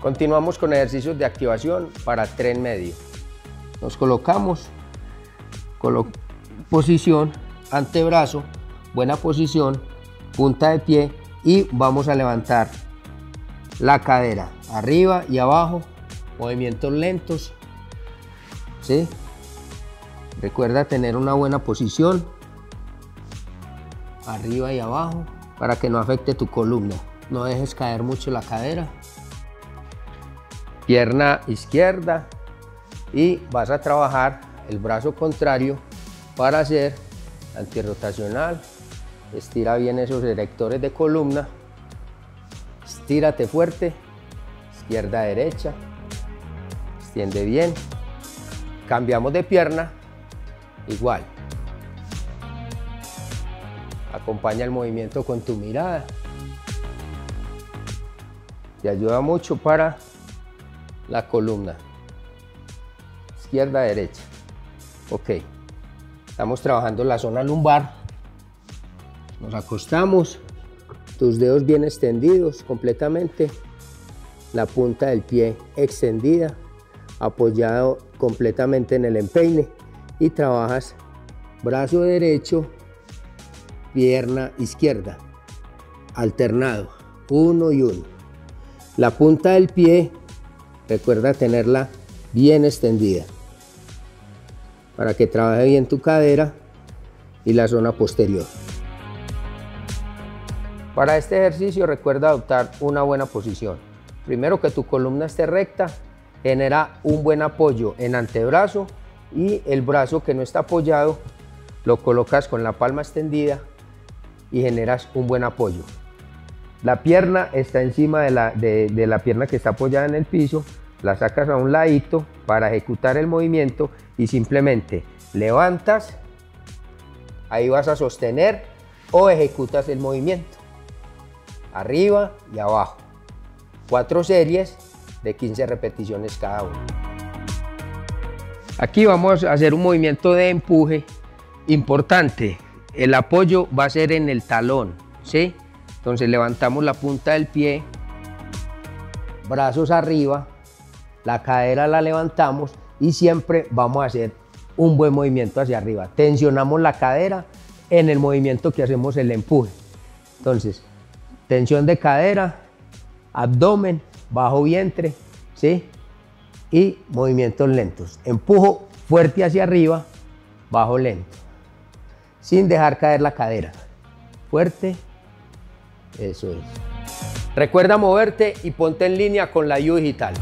Continuamos con ejercicios de activación para tren medio. Nos colocamos, posición, antebrazo, buena posición, punta de pie y vamos a levantar la cadera arriba y abajo, movimientos lentos. ¿sí? Recuerda tener una buena posición arriba y abajo para que no afecte tu columna. No dejes caer mucho la cadera pierna izquierda y vas a trabajar el brazo contrario para hacer antirrotacional. Estira bien esos erectores de columna. Estírate fuerte. Izquierda, derecha. Extiende bien. Cambiamos de pierna. Igual. Acompaña el movimiento con tu mirada. Te ayuda mucho para la columna. Izquierda, derecha. Ok. Estamos trabajando la zona lumbar. Nos acostamos. Tus dedos bien extendidos completamente. La punta del pie extendida. Apoyado completamente en el empeine. Y trabajas brazo derecho, pierna izquierda. Alternado. Uno y uno. La punta del pie Recuerda tenerla bien extendida para que trabaje bien tu cadera y la zona posterior. Para este ejercicio recuerda adoptar una buena posición. Primero que tu columna esté recta, genera un buen apoyo en antebrazo y el brazo que no está apoyado lo colocas con la palma extendida y generas un buen apoyo. La pierna está encima de la, de, la pierna que está apoyada en el piso, la sacas a un ladito para ejecutar el movimiento y simplemente levantas, ahí vas a sostener o ejecutas el movimiento. Arriba y abajo. Cuatro series de 15 repeticiones cada una. Aquí vamos a hacer un movimiento de empuje importante. El apoyo va a ser en el talón, ¿sí? Entonces levantamos la punta del pie, brazos arriba, la cadera la levantamos y siempre vamos a hacer un buen movimiento hacia arriba. Tensionamos la cadera en el movimiento que hacemos el empuje. Entonces, tensión de cadera, abdomen, bajo vientre, ¿sí? Y movimientos lentos. Empujo fuerte hacia arriba, bajo lento. Sin dejar caer la cadera. Fuerte, eso es. Recuerda moverte y ponte en línea con la U Digital.